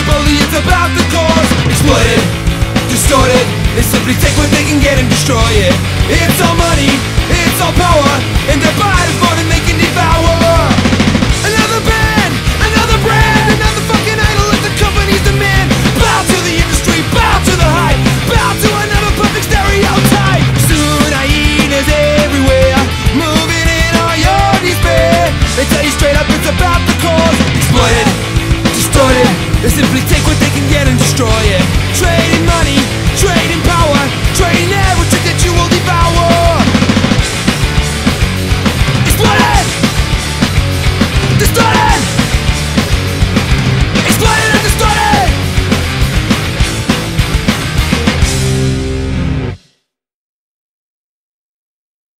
Bully it's about the cause, exploited, distorted. They simply take what they can get and destroy it. It's all money, it's all power, and there is more than they can devour. Another band, another brand, another fucking idol of the company's demand. Bow to the industry, bow to the hype, bow to another perfect stereotype. Soon hyenas everywhere, moving in all your despair. They tell you straight up it's about They simply take what they can